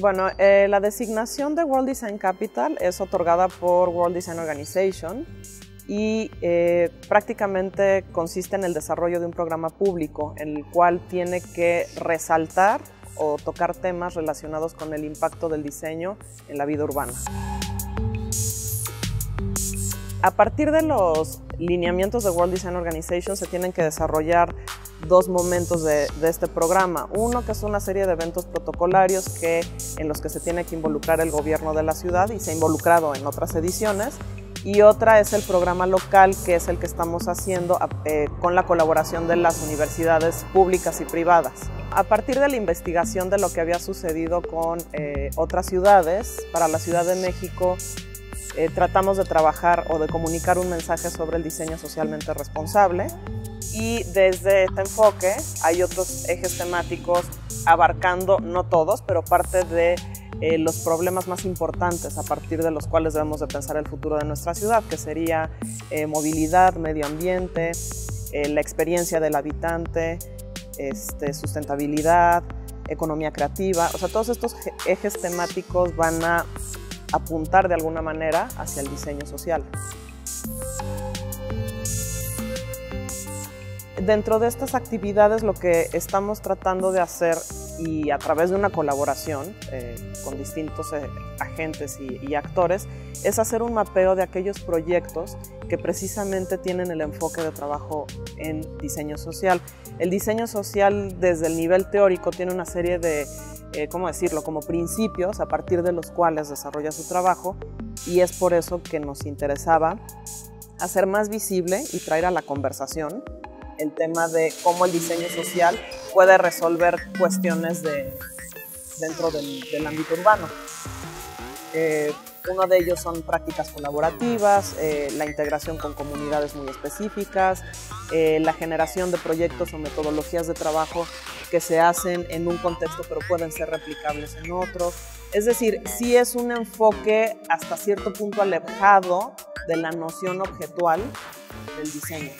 Bueno, eh, la designación de World Design Capital es otorgada por World Design Organization y eh, prácticamente consiste en el desarrollo de un programa público el cual tiene que resaltar o tocar temas relacionados con el impacto del diseño en la vida urbana. A partir de los lineamientos de World Design Organization se tienen que desarrollar dos momentos de, este programa. Uno que es una serie de eventos protocolarios que, en los que se tiene que involucrar el gobierno de la ciudad y se ha involucrado en otras ediciones. Y otra es el programa local, que es el que estamos haciendo eh, con la colaboración de las universidades públicas y privadas. A partir de la investigación de lo que había sucedido con eh, otras ciudades, para la Ciudad de México eh, tratamos de trabajar o de comunicar un mensaje sobre el diseño socialmente responsable. Y desde este enfoque hay otros ejes temáticos abarcando, no todos, pero parte de eh, los problemas más importantes a partir de los cuales debemos de pensar el futuro de nuestra ciudad, que sería eh, movilidad, medio ambiente, la experiencia del habitante, este, sustentabilidad, economía creativa, o sea, todos estos ejes temáticos van a apuntar de alguna manera hacia el diseño social. Dentro de estas actividades lo que estamos tratando de hacer y a través de una colaboración eh, con distintos eh, agentes y, actores es hacer un mapeo de aquellos proyectos que precisamente tienen el enfoque de trabajo en diseño social. El diseño social desde el nivel teórico tiene una serie de eh, ¿cómo decirlo?, como principios a partir de los cuales desarrolla su trabajo y es por eso que nos interesaba hacer más visible y traer a la conversación el tema de cómo el diseño social puede resolver cuestiones de, dentro del, ámbito urbano. Eh, uno de ellos son prácticas colaborativas, eh, la integración con comunidades muy específicas, la generación de proyectos o metodologías de trabajo que se hacen en un contexto pero pueden ser replicables en otro. Es decir, sí es un enfoque hasta cierto punto alejado de la noción objetual del diseño.